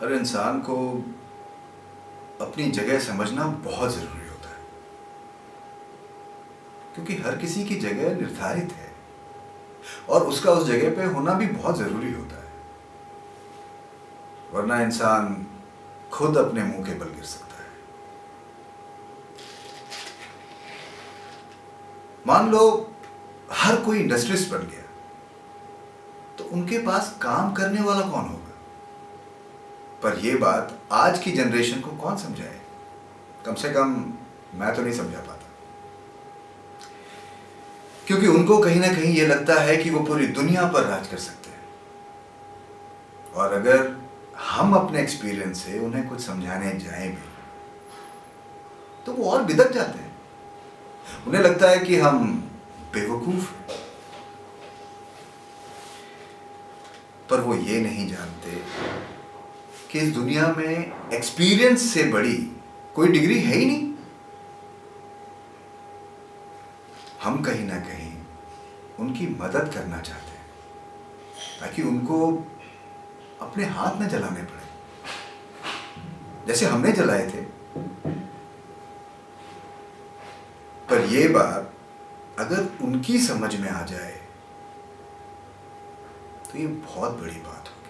हर इंसान को अपनी जगह समझना बहुत ज़रूरी होता है। क्योंकि हर किसी की जगह निर्धारित है और उसका उस जगह पे होना भी बहुत ज़रूरी होता है। वरना इंसान खुद अपने मुँह के बल गिर सकता है। मान लो हर कोई इंडस्ट्रिस्ट बन गया तो उनके पास काम करने वाला कौन होगा? पर यह बात आज की जनरेशन को कौन समझाए? कम से कम मैं तो नहीं समझा पाता। क्योंकि उनको कहीं ना कहीं यह लगता है कि वो पूरी दुनिया पर राज कर सकते हैं। और अगर हम अपने एक्सपीरियंस से उन्हें कुछ समझाने जाएँ भी तो वो और बिदक जाते हैं। उन्हें लगता है कि हम बेवकूफ़ पर वो ये नहीं जानते कि इस दुनिया में एक्सपीरियंस से बड़ी कोई डिग्री है ही नहीं। हम कहीं ना कहीं उनकी मदद करना चाहते हैं, ताकि उनको अपने हाथ न जलाने पड़े। जैसे हमने जलाए थे। पर यह बात अगर उनकी समझ में आ जाए तो ये बहुत बड़ी बात हो